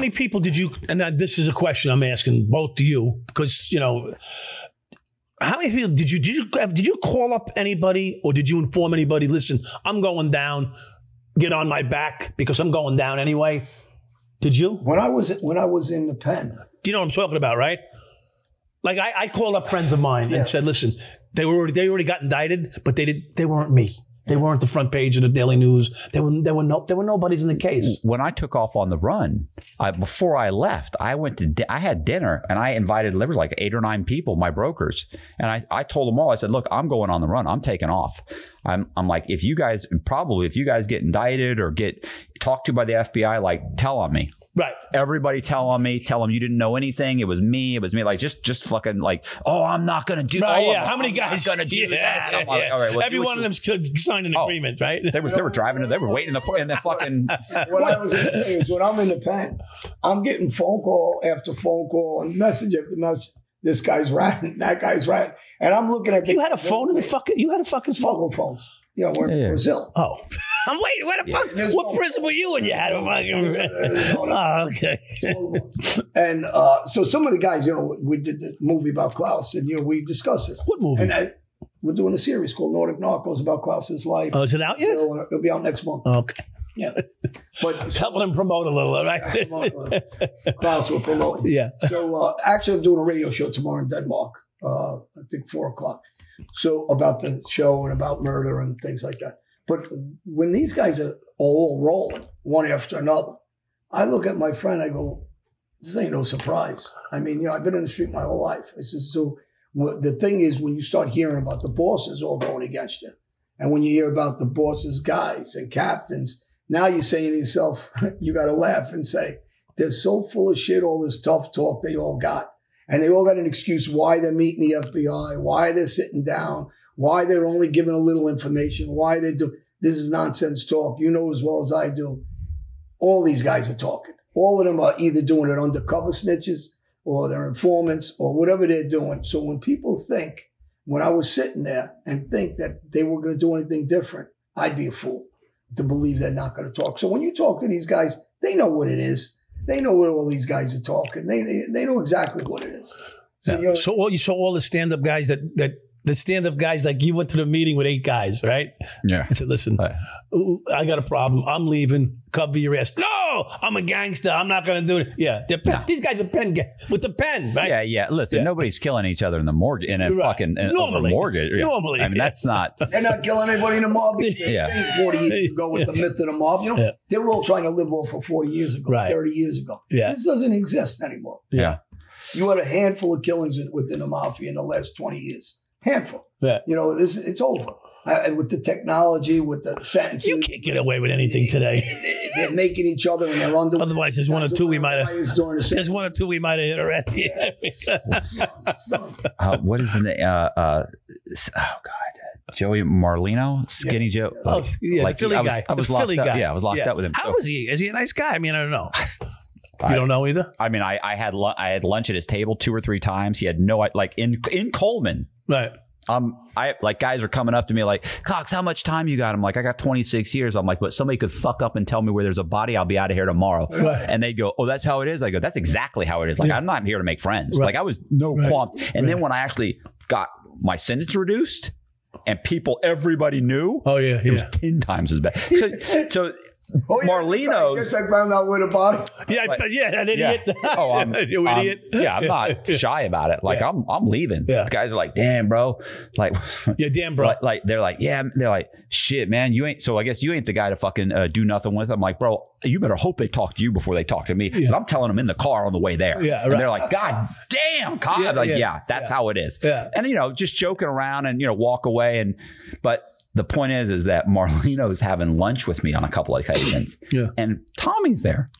many people did you? And this is a question I'm asking both to you because you know. How many people did you did you did you call up anybody or did you inform anybody? Listen, I'm going down. Get on my back because I'm going down anyway. Did you? When I was when I was in the pen, Do you know what I'm talking about, right? Like I, I called up friends of mine and said, listen, they were already, they already got indicted, but they didn't. they weren't me. They weren't the front page of the Daily News. They were there were no there were nobodies in the case. when I took off on the run, I, before I left, I went to di- I had dinner and I invited there was like eight or nine people, my brokers, and I, I told them all. I said, "Look, I'm going on the run. I'm taking off. I'm I'm like, if you guys probably if you guys get indicted or get talked to by the FBI, like tell on me. Right. Everybody tell on me. Tell them you didn't know anything. It was me. It was me. Like just just fucking like, oh, I'm not gonna do. Right, oh, yeah. How many I'm guys not gonna do yeah, that? Yeah, like, yeah. all right, well, Every do what one of you- them signed an Oh. agreement, right? They were they were driving. They were waiting in the in the fucking. what I was going to say is when I'm in the pen, I'm getting phone call after phone call and message after message. This guy's ratting, that guy's ratting, and I'm looking at the You had a phone in the fucking. You had a fucking phone. smuggle phones. You know, we're in Yeah, yeah. Brazil. Oh, I'm waiting. What the fuck? there's What one- prison were you in? You had a fucking. Oh, okay. And uh, so some of the guys, you know, we did the movie about Klaus, and you know, we discussed this. What movie? And I, we're doing a series called Nordic Narcos about Klaus's life. Oh, is it out yet? So, it'll be out next month. Okay. Yeah, but Helping him promote a little, all right? Klaus will promote. yeah. So uh, actually, I'm doing a radio show tomorrow in Denmark. Uh, I think four o'clock. So about the show and about murder and things like that. But when these guys are all rolling one after another, I look at my friend. I go, "This ain't no surprise." I mean, you know, I've been in the street my whole life. I says, so the thing is, when you start hearing about the bosses all going against you, and when you hear about the bosses' guys and captains, now you're saying to yourself, you got to laugh and say, they're so full of shit, all this tough talk they all got. And they all got an excuse why they're meeting the FBI, why they're sitting down, why they're only giving a little information, why they do. This is nonsense talk. You know as well as I do. All these guys are talking. All of them are either doing it undercover snitches or they're informants or whatever they're doing. So when people think, when I was sitting there and think that they were going to do anything different, I'd be a fool to believe they're not going to talk. So when you talk to these guys, they know what it is. They know what all these guys are talking. They they, they know exactly what it is. So, So all you saw all the stand up guys that that the stand up guys like you went to the meeting with eight guys, right? Yeah. I said, listen, Right. I got a problem. I'm leaving. Cover your ass. No, I'm a gangster. I'm not going to do it. Yeah, they're pen, these guys are pen ga- with the pen, right? Yeah, yeah. Listen, Yeah. nobody's killing each other in the mortgage in a Right. fucking in, over Normally. mortgage. Yeah. Normally, I mean yeah. that's not. they're not killing anybody in the mob. Yeah. 40 years ago with the myth of the mob. You know, Yeah. they were all trying to live off for 40 years ago, Right. 30 years ago. Yeah. This doesn't exist anymore. Yeah. You had a handful of killings within the mafia in the last 20 years. Handful. Yeah. You know, this it's over. Uh, and with the technology, with the sentences, You can't get away with anything today. they're making each other in their underwear. Otherwise, there's one or two we might have. The There's one or two we might have hit already. Uh, what is the name? Uh, uh, oh God, Joey Merlino, Skinny Joe. Oh, Like, yeah, like the Philly I was, guy. I was the locked Philly up. guy. Yeah, I was locked up with him. How So, was he? Is he a nice guy? I mean, I don't know. I- You don't know either, I mean, I, I had I had lunch at his table two or three times. He had no like in in Coleman. Right? Um, I like guys are coming up to me like, Cox, how much time you got? I'm like, I got 26 years. I'm like, but somebody could fuck up and tell me where there's a body. I'll be out of here tomorrow. Right. And they go, oh, that's how it is. I go, that's exactly how it is. Like, Yeah. I'm not here to make friends. Right. Like, I was no Right. qualms. And then when I actually got my sentence reduced, and people, everybody knew, Oh yeah, it was 10 times as bad. So, so Oh, yeah, I Merlino's. guess I found out where the body. Yeah, I- yeah, an Yeah. idiot. Oh, I'm, you I'm- idiot. yeah, I'm not shy about it. Like Yeah. I'm, I'm leaving. Yeah. The guys are like, damn, bro. Like, Yeah, damn, bro. like, like they're like, yeah, they're like, shit, man, you ain't. So I guess you ain't the guy to fucking uh, do nothing with. I'm like, bro, you better hope they talk to you before they talk to me. 'Cause I'm telling them in the car on the way there. Yeah, and they're like, God damn, God. Yeah, like, yeah, yeah, that's how it is. Yeah. and you know, just joking around and you know, walk away and, but. The point is, is that Merlino's having lunch with me on a couple of occasions, Yeah. and Tommy's there.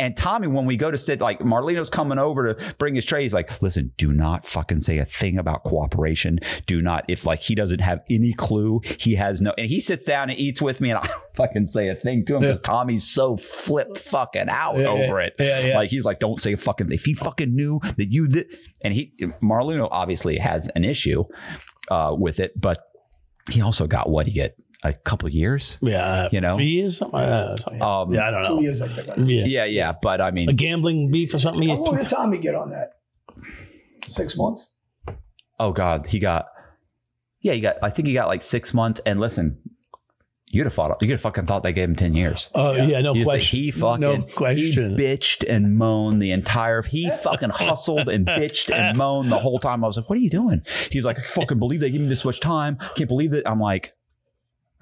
And Tommy, when we go to sit, like Merlino's coming over to bring his tray, he's like, listen, do not fucking say a thing about cooperation. Do not, if like he doesn't have any clue, he has no, and he sits down and eats with me and I don't fucking say a thing to him because Tommy's so flipped fucking out Yeah, over yeah, it. yeah, yeah. Like he's like, don't say a fucking, if he fucking knew that you did, and he, Marlino obviously has an issue uh, with it, but he also got what he get. a couple years. Yeah, You know? three years, something. Uh, something. Um, yeah, I don't Two know. years, I think. Yeah. Yeah, yeah, but I mean, a gambling beef or something. How long did Tommy get on that? Six months. oh god, he got. Yeah, he got. I think he got like six months. And listen, you'd have thought. You'd have fucking thought they gave him ten years. Oh yeah, no You think question. He fucking no he bitched and moaned the entire. He fucking hustled and bitched and moaned the whole time. I was like, "What are you doing?" He's like, "I fucking believe they gave me this much time. Can't believe it." I'm like,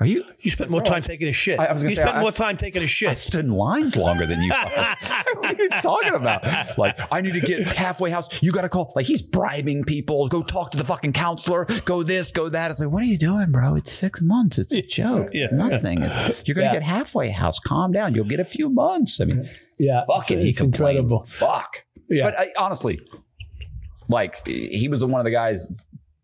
"Are you?" you spent more time taking a shit. I- I was you say, spent I- more time taking a I shit. stood in lines longer than you. what are you talking about? Like, I need to get halfway house. You got to call. Like, he's bribing people. Go talk to the fucking counselor. Go this, go that. It's like, what are you doing, bro? It's six months. It's a joke. Yeah. Nothing. It's, you're going to Yeah. get halfway house. Calm down. You'll get a few months. I mean, yeah, fucking, it's, it's incredible. Fuck. Yeah. But I, honestly, like, he was one of the guys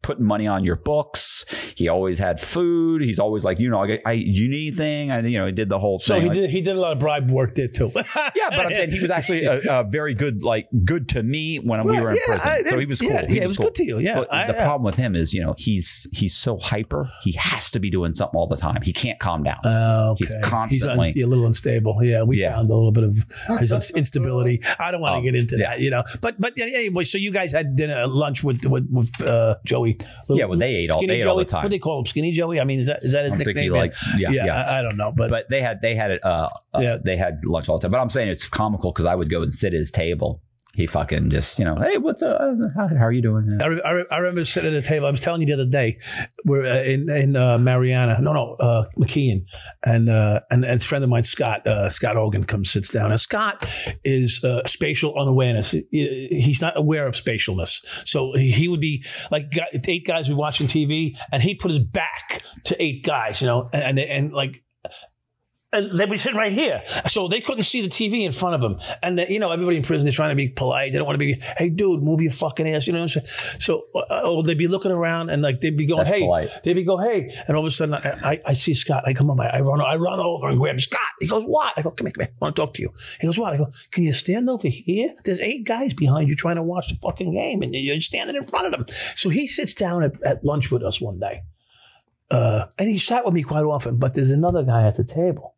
putting money on your books. He always had food. He's always like, you know, I, I you need anything? I, you know, he did the whole So thing. he Like- did. He did a lot of bribe work there too. yeah, but I'm saying he was actually a, a very good, like good to me when we were in yeah, prison. I- so he was cool. yeah, He yeah, it was cool. good to you, yeah. But I- the yeah. problem with him is, you know, he's he's so hyper. He has to be doing something all the time. He can't calm down. Oh, He's okay. constantly- un- a little unstable. Yeah, we Yeah. found a little bit of his instability. I don't want to Oh, get into yeah. that, you know. But but anyway, so you guys had dinner, lunch with with, with uh, Joey. Yeah, well, they ate all- they ate all the time. What do they call him? Skinny Joey? I mean, is that is that his I think nickname? he likes- yeah, yeah. I, I don't know, but, but they had they had it. Uh, uh, Yeah. they had lunch all the time. But I'm saying it's comical because I would go and sit at his table. He fucking just, you know, hey, what's up? How, how are you doing? I, I, I remember sitting at a table. I was telling you the other day, we're uh, in in uh, Mariana, no, no, uh, McKean, and uh, and and a friend of mine, Scott uh, Scott Hogan, comes sits down. And Scott is uh, spatial unawareness. He's not aware of spatialness, so he would be like eight guys would be watching TV, and he put his back to eight guys, you know, and and, and like and they'd be sitting right here. So they couldn't see the TV in front of them. And, the, you know, everybody in prison, they're trying to be polite. They don't want to be, hey, dude, move your fucking ass. You know what I'm saying? So, uh, or they'd be looking around and like, they'd be going, That's hey, polite. they'd be going, hey. And all of a sudden I, I, I see Scott. I come up, I run, I run over and grab Scott. He goes, what? I go, come here, come here. I want to talk to you. He goes, what? I go, can you stand over here? There's eight guys behind you trying to watch the fucking game and you're standing in front of them. So he sits down at, at lunch with us one day. Uh, and he sat with me quite often, but there's another guy at the table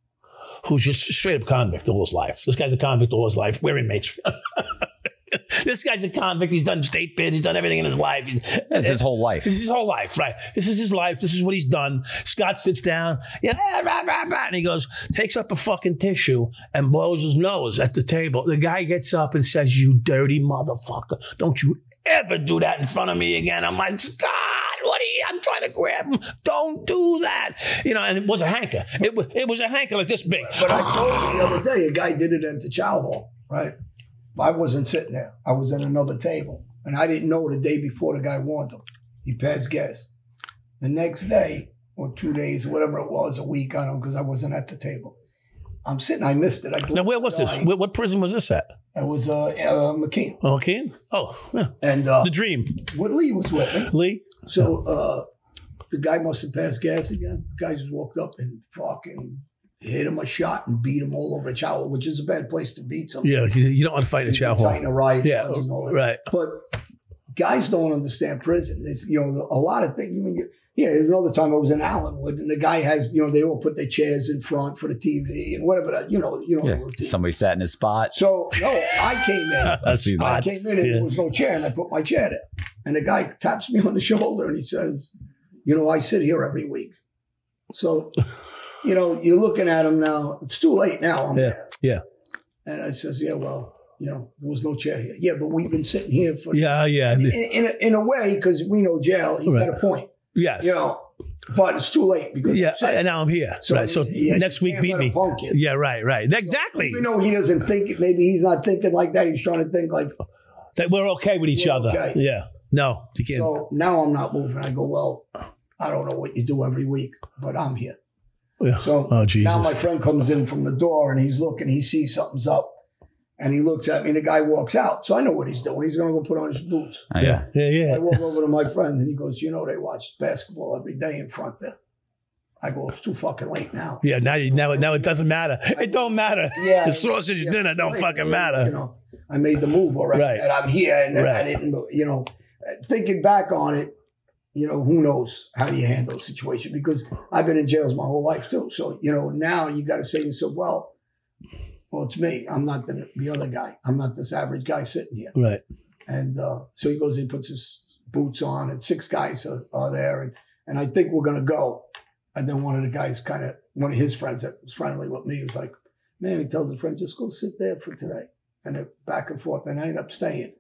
who's just straight up convict all his life. This guy's a convict all his life. We're inmates. this guy's a convict. He's done state bids. He's done everything in his life. That's his whole life. this is his whole life, right? This is his life. This is what he's done. Scott sits down, yeah, rah, rah, rah, and he goes, takes up a fucking tissue and blows his nose at the table. The guy gets up and says, "You dirty motherfucker! Don't you ever do that in front of me again!" I'm like, Scott. What are you? I'm trying to grab him. Don't do that. You know, and it was a hanker. It was, it was a hanker like this big. But I told you the other day, a guy did it at the chow hall, right? I wasn't sitting there. I was at another table. And I didn't know the day before the guy warned him. He passed gas. The next day, or two days, whatever it was, a week, I don't because I wasn't at the table. I'm sitting, I missed it. I Now, where was this? Where, what prison was this at? It was uh, uh, McKean. Okay. Oh, yeah. And uh, the dream. What Lee was with me. Lee. So uh, the guy must have passed gas again. The guy just walked up and fucking hit him a shot and beat him all over a chow, which is a bad place to beat somebody. Yeah, you don't want to fight a chow hall. Inciting a riot. Yeah, and all that. right. But guys don't understand prison. It's, you know, a lot of things. You mean, yeah, there's another time I was in Allenwood, and the guy has, you know, they all put their chairs in front for the TV and whatever. That, uh, you know, you know, Yeah. Somebody sat in his spot. So no, I came in. See that. I came in and Yeah. there was no chair, and I put my chair there. And the guy taps me on the shoulder and he says, "You know, I sit here every week." So, you know, you're looking at him now. It's too late now. I'm Yeah, there. yeah. And I says, "Yeah, well, you know, there was no chair here. Yeah, but we've been sitting here for Yeah, yeah. in, in, a, in a way because we know jail. He's Right. got a point, Yes. you know. But it's too late because Yeah, and now I'm here. So, right. So yeah, next you week, beat me. Yeah, right, right. Exactly. even know, he doesn't think, maybe he's not thinking like that. He's trying to think like, That we're okay with each other. okay. Yeah. No, you can't. So now I'm not moving. I go, well, I don't know what you do every week, but I'm here. Yeah. So Oh, now my friend comes in from the door and he's looking, he sees something's up. And he looks at me and the guy walks out. So I know what he's doing. He's going to go put on his boots. I yeah, yeah, I yeah. walk over to my friend and he goes, You know, they watch basketball every day in front there. I go, It's too fucking late now. Yeah, now, you, now, now it doesn't matter. It don't matter. Yeah. the sausage Yeah. dinner don't Right. fucking matter. You know, I made the move already. Right. And I'm here and I didn't, you know, thinking back on it, you know, who knows how do you handle a situation? Because I've been in jails my whole life too. So, you know, now you got to say to yourself, well, well, it's me. I'm not the, the other guy. I'm not this average guy sitting here. Right. And uh, so he goes and puts his boots on, and six guys are, are there. And, and I think we're going to go. And then one of the guys, kind of, one of his friends that was friendly with me, was like, man, he tells his friend, just go sit there for today. And it back and forth. And I ended up staying,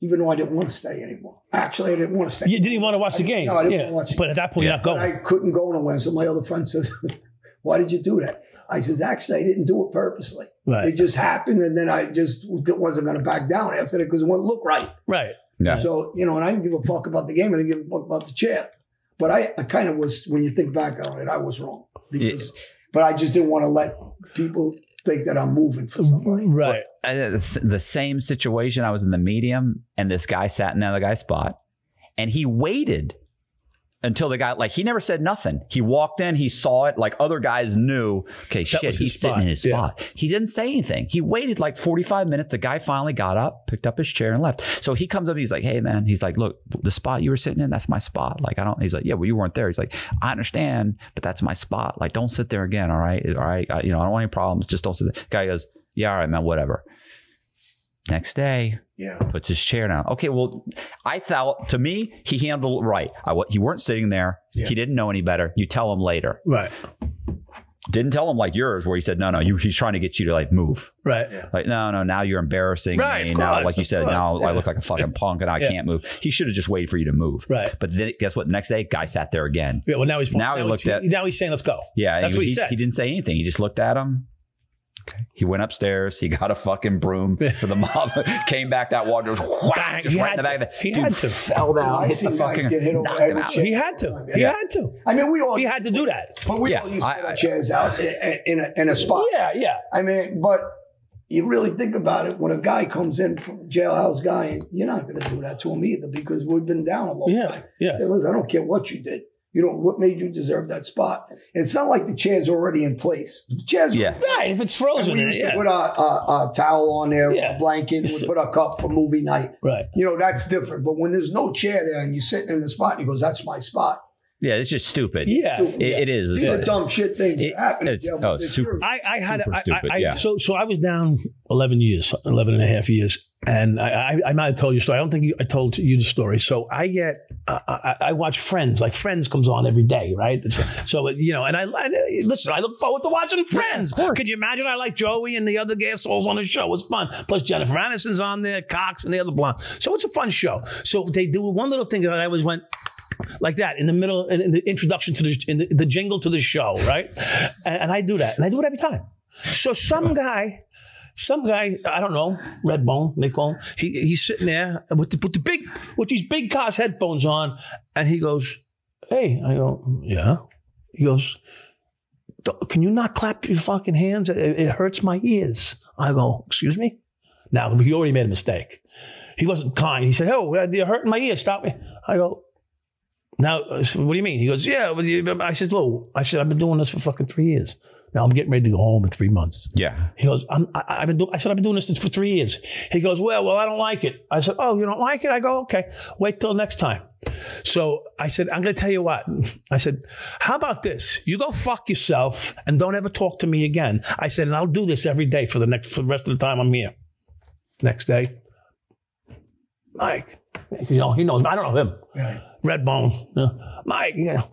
even though I didn't want to stay anymore. Actually, I didn't want to stay. You didn't want to watch the game. no, I didn't yeah. want to watch. But at that point, Yeah. you're not But going. I couldn't go nowhere. So my other friend says, why did you do that? I says, actually, I didn't do it purposely. right. It just happened. And then I just wasn't going to back down after that because it wouldn't look right. Right. Yeah. So, you know, and I didn't give a fuck about the game. I didn't give a fuck about the chair. But I, I kind of was, when you think back on it, I was wrong. Because, But I just didn't want to let people think that I'm moving for somebody. Right. Uh, the the same situation. I was in the medium, and this guy sat in the other guy's spot, and he waited until the guy like he never said nothing. He walked in, he saw it. Like other guys knew, okay, shit, was his he's sitting in his Yeah. spot. He didn't say anything. He waited like forty five minutes. The guy finally got up, picked up his chair, and left. So he comes up, he's like, hey man, he's like, look, the spot you were sitting in, that's my spot. Like I don't. He's like, yeah, well you weren't there. He's like, I understand, but that's my spot. Like don't sit there again. All right, all right. I, you know, I don't want any problems. Just don't sit there. Guy goes, yeah, all right, man, whatever. Next day, Yeah. puts his chair down. Okay, well, I thought to me he handled it right. I, he weren't sitting there. Yeah. He didn't know any better. You tell him later. Right. Didn't tell him like yours, where he said, "No, no, you, he's trying to get you to like move." Right. Yeah. Like, no, no, now you're embarrassing Right, me. Now, like you said, course, now I look like a fucking punk and I Yeah. can't move. He should have just waited for you to move. Right. But then, guess what? The next day, guy sat there again. Yeah, well, now he's Now he he's- looked at- Now he's saying, "Let's go." Yeah, That's he, what he said. He didn't say anything. He just looked at him. Okay. He went upstairs. He got a fucking broom for the mob. came back that water was whack, just He right in the back of to. the He dude had to. Fell down. I hit see the guys fucking get hit over knocked him out. He had to. He Yeah. had to. I mean, we all, He had to do that. but we Yeah, all used to I- put chairs out in, in, a, in a spot. Yeah. Yeah. I mean, but you really think about it when a guy comes in from jailhouse guy, and you're not going to do that to him either because we've been down a long Yeah. time. Yeah. Say, listen, I don't care what you did. You know what made you deserve that spot. And it's not like the chair's already in place. The chair's Yeah. Right. If it's And frozen, we in it, used to put a, a, a towel on there, Yeah. a blanket, we put a cup for movie night. Right. You know, that's different. But when there's no chair there and you're sitting in the spot, and he goes, "That's my spot." Yeah, it's just stupid. Yeah. Stupid. It, it is. These It's- are dumb shit things It- that happen. it's- Yeah, oh, it's it's super- I, I had Super I, stupid, I, yeah. so so I was down 11 years 11 and a half years and I, I, I might have told you a story. I don't think you, I told you the story. So I get uh, I, I watch Friends. Like Friends comes on every day right? It's- so you know and I, I listen I look forward to watching Friends. could you imagine? I like Joey and the other assholes on the show. It's fun. Plus Jennifer Aniston's on there Cox and the other blonde so it's a fun show. So they do one little thing that I always went like that in the middle in, in the introduction to the in the, the jingle to the show, right? And, and I do that, and I do it every time. So some guy, some guy, I don't know, Redbone, they call him. He, he's sitting there with the, with the big with these big cars headphones on, and he goes, "Hey," I go, "Yeah." He goes, "Can you not clap your fucking hands? It, it hurts my ears." I go, "Excuse me." Now he already made a mistake. He wasn't kind. He said, "Oh, you're hurting my ears. Stop me." I go, now, I said, what do you mean? He goes, yeah. Well, you, I said, look, I said, I've been doing this for fucking three years. Now I'm getting ready to go home in three months. yeah. He goes, I'm, I, I've been doing, I said, I've been doing this for three years. He goes, well, well, I don't like it. I said, oh, you don't like it? I go, okay, wait till next time. So I said, I'm going to tell you what. I said, how about this? You go fuck yourself and don't ever talk to me again. I said, and I'll do this every day for the next, for the rest of the time I'm here. Next day, Mike, you know, he knows, I don't know him. Right. Redbone, you know, Mike, you know,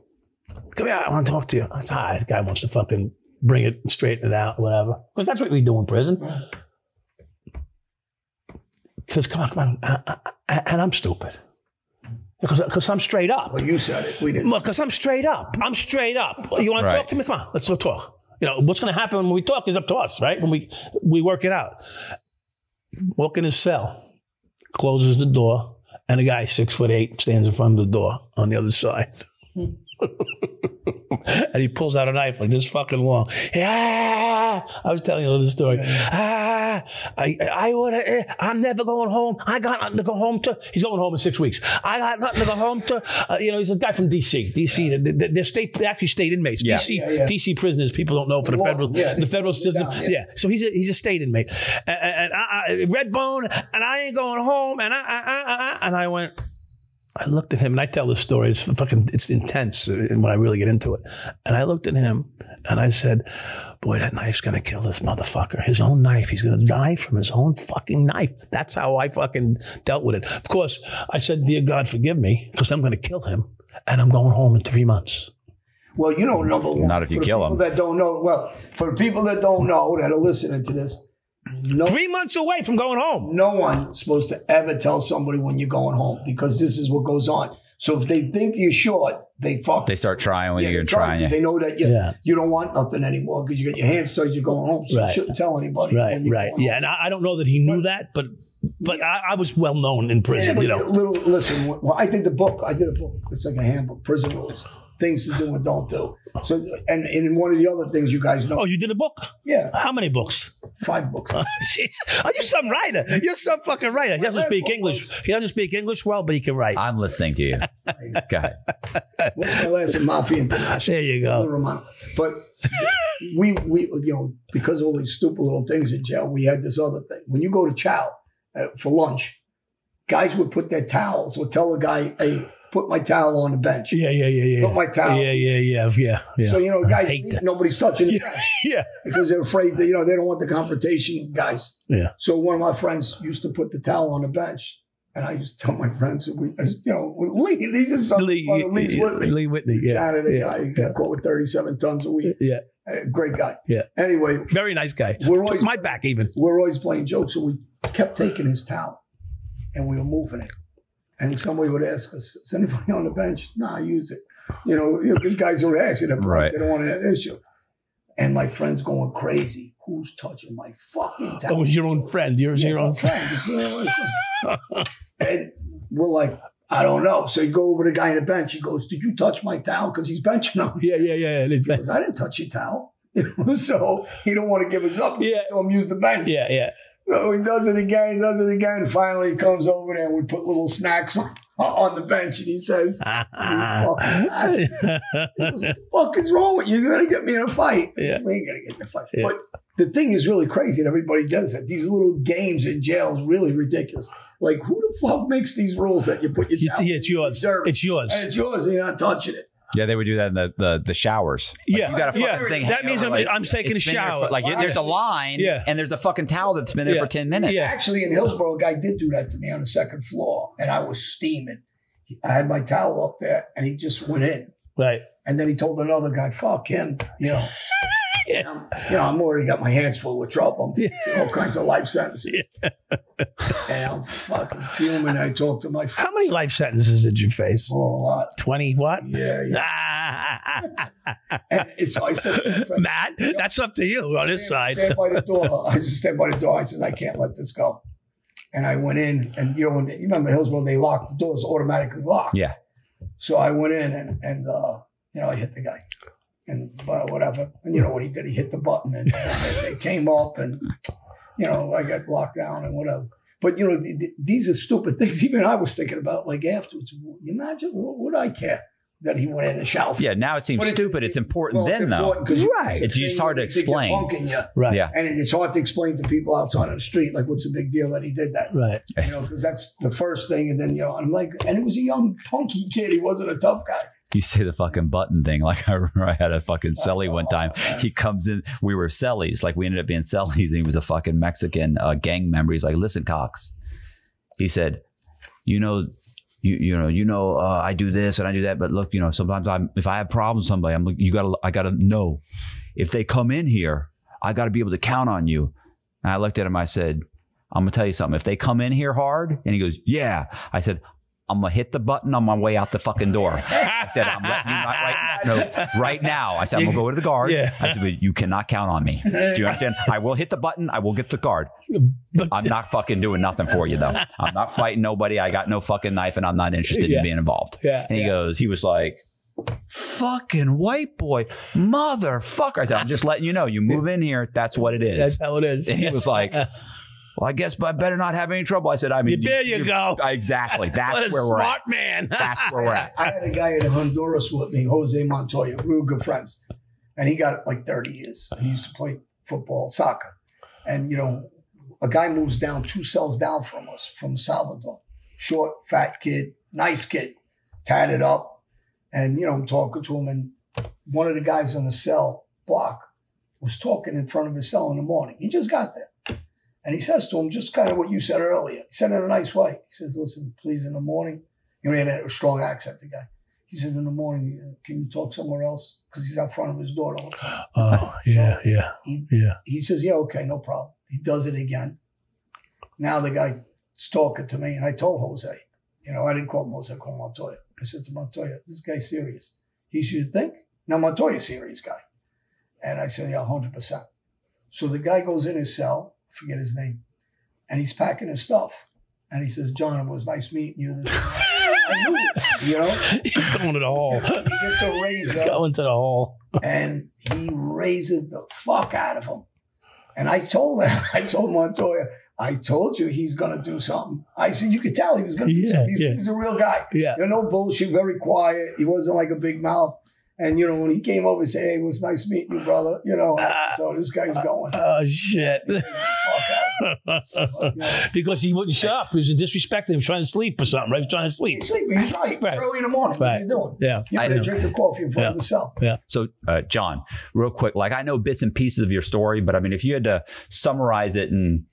come here, I want to talk to you. I said, ah, this guy wants to fucking bring it, straighten it out, whatever. Because that's what we do in prison. Says, come on, come on. I- I- I- and I'm stupid. Because I'm straight up. Well, you said it. We didn't. Because I'm straight up. I'm straight up. You want to talk to me? Come on, let's go talk. You know, what's going to happen when we talk is up to us, right? When we we work it out. Walk in his cell, closes the door, and a guy six foot eight stands in front of the door on the other side. and he pulls out a knife like this fucking long. Yeah, I was telling you the story. Ah, I, I would. I'm never going home. I got nothing to go home to. He's going home in six weeks. I got nothing to go home to. Uh, you know, he's a guy from D.C. D.C. They- They're state. They're actually state inmates. Yeah. D.C. Yeah, yeah. D.C. prisoners. People don't know for the federal. yeah, the federal system. yeah. yeah. So he's a he's a state inmate. And, and I, I, Redbone. And I ain't going home. And I, I, I, I and I went. I looked at him and I tell this story. It's fucking, it's intense uh, when I really get into it. And I looked at him and I said, boy, that knife's going to kill this motherfucker. His own knife. He's going to die from his own fucking knife. That's how I fucking dealt with it. Of course, I said, dear God, forgive me because I'm going to kill him and I'm going home in three months. Well, you know, number one. Not if you kill people him. That don't know. Well, for people that don't know that are listening to this, no, Three months away from going home. no one's supposed to ever tell somebody when you're going home because this is what goes on. So if they think you're short, they fuck. They start trying when Yeah, you're trying. try trying. 'cause Yeah. They know that you, Yeah. you don't want nothing anymore because you got your hands tied. You're going home, so Right. you shouldn't tell anybody. Right, right. Yeah. home. And I, I don't know that he knew that, but but I, I was well known in prison, but you know. little listen. Well, I did the book. I did a book. It's like a handbook, prison rules, things to do and don't do. So, and, and one of the other things you guys know, Oh, you did a book? yeah, How many books? five books. Jeez. Are you some writer? You're some fucking writer. He doesn't speak book English. He doesn't speak English well, but he can write. I'm listening to you. Go ahead. What's my last one? Mafia International. There you go. Romano. But we, we, you know, because of all these stupid little things in jail, we had this other thing. When you go to chow uh, for lunch, guys would put their towels or tell the guy, hey, put my towel on the bench. Yeah, yeah, yeah, yeah. Put my towel. Yeah, yeah, yeah, yeah, yeah. So, you know, guys, nobody's touching the Yeah. bench yeah, because they're afraid that, you know, they don't want the confrontation, guys. yeah. So one of my friends used to put the towel on the bench. And I used to tell my friends, we, as, you know, Lee, these are some Lee, uh, Lee's yeah, Whitney. Lee Whitney. Yeah, Canada yeah, guy. Yeah. got caught with 37 tons a week. yeah. Uh, great guy. Yeah. Anyway, Very nice guy. We're Took my back even. we're always playing jokes, so we kept taking his towel and we were moving it. And somebody would ask us, is anybody on the bench? Nah, use it. You know, you know, these guys are asking them, Right. They don't want to issue. And my friend's going crazy. Who's touching my fucking towel? It was your own friend. Yours, Yeah, your own our friend. friend. It's our friend. and we're like, I don't know. So you go over to the guy on the bench. He goes, Did you touch my towel? Because he's benching him. Yeah, yeah, yeah. It is He goes, I didn't touch your towel. So he don't want to give us up. Yeah. So him use the bench. Yeah, yeah. So he does it again, he does it again. Finally, he comes over there and we put little snacks on, on the bench and he says, "You fucking ass." He goes, What the fuck is wrong with you? You're going to get me in a fight. Yeah. We ain't going to get in a fight. Yeah. But the thing is really crazy and everybody does that. These little games in jail is really ridiculous. Like, who the fuck makes these rules that you put your yeah, it's yours. It's yours. And it's yours and you're not touching it. Yeah, they would do that in the the, the showers. Like, Yeah, you got a fucking yeah. thing. That means I'm- like, I'm taking a it's been there shower. for- like Well, there's a line, Yeah. and there's a fucking towel that's been there Yeah. for ten minutes. Yeah. Actually, in Hillsborough, a guy did do that to me on the second floor and I was steaming. I had my towel up there and he just went in. Right. And then he told another guy, fuck him. You know, Yeah. I'm, you know, I'm already got my hands full with trouble. I'm facing all kinds of life sentences. And I'm fucking fuming. I talked to my How many life sentences did you face? for a lot. 20 what? Yeah, yeah. Ah, And it's, so I said, to my friend, Matt, that's up to you on this side. stand by the door. I just stand by the door. I said, I can't let this go. And I went in, and you know, when, you remember Hillsborough, they lock the doors automatically locked. Yeah. So I went in and, and uh, you know, I hit the guy and uh, whatever. And you know what he did? He hit the button and they, they came up and, you know, I got locked down and whatever. But, you know, th- th- these are stupid things. Even I was thinking about like afterwards. Imagine what would I care that he went in the shower? Yeah, now it seems But it's- stupid. It's important Well, it's then, though. important 'cause Right. a It's just hard to where they think you're explain. punking you. Right. Yeah. And it's hard to explain to people outside on the street, like, what's the big deal that he did that? Right. You know, because that's the first thing. And then, you know, I'm like, and it was a young, punky kid. He wasn't a tough guy. You say the fucking button thing. Like I remember I had a fucking celly one time. He comes in, we were cellies. Like we ended up being cellies and he was a fucking Mexican uh, gang member. He's like, listen, Cox. He said, you know, you you know, you know, uh, I do this and I do that, but look, you know, sometimes I'm if I have problems with somebody, I'm like, you gotta I gotta know. If they come in here, I gotta be able to count on you. And I looked at him, I said, I'm gonna tell you something. If they come in here hard, and he goes, Yeah. I said, I'm gonna hit the button on my way out the fucking door. I said, I'm letting you know right, no, right now. I said, I'm gonna go to the guard. Yeah. I said, but you cannot count on me. Do you understand? I will hit the button. I will get the guard. I'm not fucking doing nothing for you though. I'm not fighting nobody. I got no fucking knife, and I'm not interested Yeah. in being involved. Yeah. And he goes, he was like, "Fucking white boy, motherfucker." I said, "I'm just letting you know. You move in here. That's what it is. that's how it is. And he was like, "Well, I guess, but I better not have any trouble." I said, "I mean, there you go. Exactly. That's what a where we're smart at. man. That's where we're at. I had a guy in Honduras with me, Jose Montoya. We were good friends. And he got like 30 years. He used to play football, soccer. And, you know, a guy moves down two cells down from us from Salvador. short, fat kid, nice kid, tatted up. And, you know, I'm talking to him, and one of the guys on the cell block was talking in front of his cell in the morning. He just got there. And he says to him, just kind of what you said earlier. He said it in a nice way. He says, listen, please, in the morning, you know, he had a strong accent, the guy. He says, in the morning, can you talk somewhere else? Because he's out front of his door all the time. Oh, yeah, yeah, He, yeah. he says, yeah, okay, no problem. He does it again. Now the guy's talking to me, and I told Jose, you know, I didn't call him Jose, I called Montoya. I said to Montoya, this guy's serious. He should think. Now Montoya's a serious guy. And I said, yeah, 100%. So the guy goes in his cell, forget his name, and he's packing his stuff. And he says, John, it was nice meeting you. This I knew it, you know? He's going to the hall. He gets a razor. He's razor going to the hall. and he razed the fuck out of him. And I told him, I told Montoya, I told you he's gonna do something. I said you could tell he was gonna do Yeah, something. He's, yeah. he's a real guy. Yeah. You know, no bullshit, very quiet. He wasn't like a big mouth. And you know, when he came over and said, Hey, it was nice meeting you, brother. You know, Ah. so this guy's going. Oh shit! Fuck out. Yeah. because he wouldn't shut up. He was disrespecting. He was trying to sleep or something. Right? He was trying to sleep. He's sleeping, he's right. Right. Early in the morning. Right. What are you doing? Yeah. You're I drink the coffee in front of the cell. So, uh, John, real quick, like I know bits and pieces of your story, but I mean, if you had to summarize it in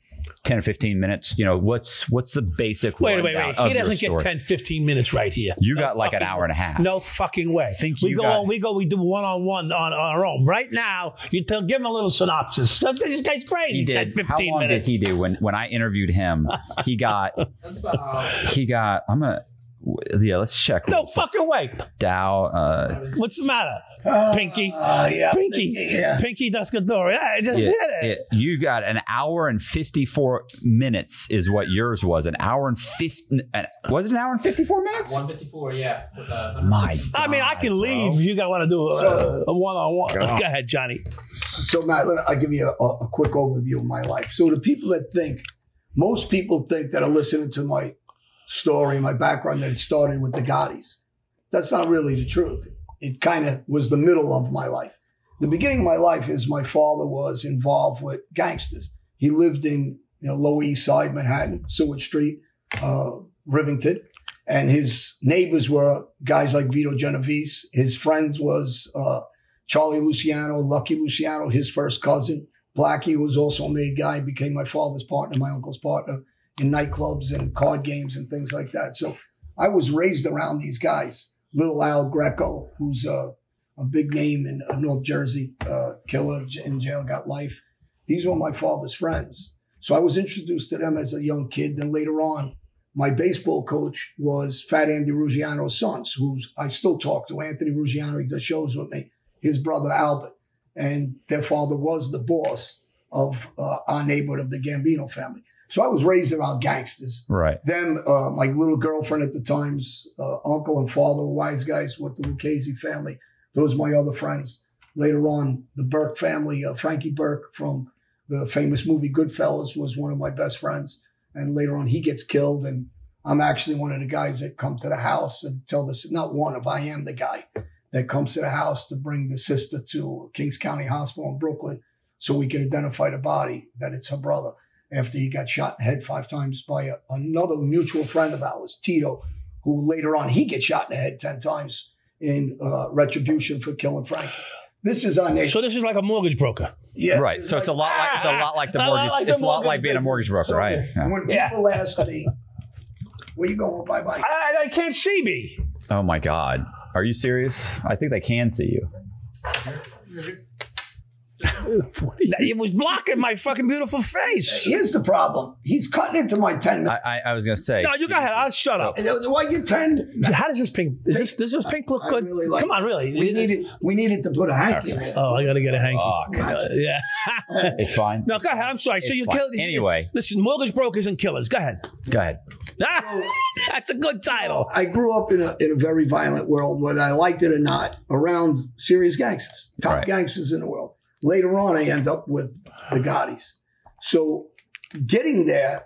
10 or 15 minutes, you know, what's what's the basic Wait, wait, rundown wait. of He doesn't get story? 10, 15 minutes right here. You No got like an hour and a half. No fucking way. Think we you go got- on, we go, we do one on one on our own. Right now, you tell, give him a little synopsis. This guy's crazy. He 10, did. 15 How long minutes. did he do when when I interviewed him? He got he got. I'm gonna. Yeah, let's check. No fucking way. Dowd. Uh, What's the matter? Pinky. Uh, yeah. Pinky. Yeah. Pinky Duscador. Yeah, I just it- hit it. it- you got an hour and 54 minutes is what yours was. An hour and 50. an- Was it an hour and 54 minutes? 154, yeah. With, uh, My I mean, I can God, leave if you got want to do a, a one-on-one. God. Go ahead, Johnny. So, Matt, let- I'll give you a, a quick overview of my life. So, the people that think, most people think that are listening to my story, my background, that it started with the Gottis. That's not really the truth. It kind of was the middle of my life. The beginning of my life is my father was involved with gangsters. He lived in you know Lower East Side, Manhattan, Seward Street, uh, Rivington, and his neighbors were guys like Vito Genovese. His friends was uh, Charlie Luciano, Lucky Luciano, his first cousin. Blackie was also a made guy, became my father's partner, my uncle's partner in nightclubs and card games and things like that. So I was raised around these guys. Little Al Greco, who's a, a big name in North Jersey, uh, killer in jail, got life. These were my father's friends. So I was introduced to them as a young kid. Then later on, my baseball coach was Fat Andy Ruggiano's sons, who's I still talk to. Anthony Ruggiano, he does shows with me. His brother Albert, and their father was the boss of uh, our neighborhood of the Gambino family. So I was raised around gangsters. Right. Then uh, my little girlfriend at the time's uh, uncle and father were wise guys with the Lucchese family. Those were my other friends. Later on, the Burke family, uh, Frankie Burke from the famous movie Goodfellas was one of my best friends. And later on, he gets killed. And I'm actually one of the guys that come to the house and tell this, not one of, I am the guy that comes to the house to bring the sister to Kings County Hospital in Brooklyn so we can identify the body that it's her brother after he got shot in the head five times by a, another mutual friend of ours, Tito, who later on he gets shot in the head 10 times in uh, retribution for killing Frank. This is our neighbor. So this is like a mortgage broker. yeah, right. So it's a lot like it's a lot like the I like mortgage. the it's a lot like being a mortgage broker, So, right? Yeah. When Yeah. people ask me, where you going? Bye bye. I, I can't see me. Oh my God. Are you serious? I think they can see you. It was blocking my fucking beautiful face. Here's the problem. He's cutting into my 10 minutes. I, I, I was gonna say. No, you go ahead. I'll shut up. Do I get 10? How does this pink? Is this does this pink look I good? really like Come on, really. We needed, we needed to put a hanky on it. Oh, I gotta get a hanky. Fuck. Uh, yeah. It's fine. no, go ahead. I'm sorry. so you fine. killed. Anyway. listen, mortgage brokers and killers. Go ahead. Go ahead. Ah, that's a good title. I grew up in a, in a very violent world, whether I liked it or not, around serious gangsters, top Right. gangsters in the world. Later on, I end up with the Gottis. So getting there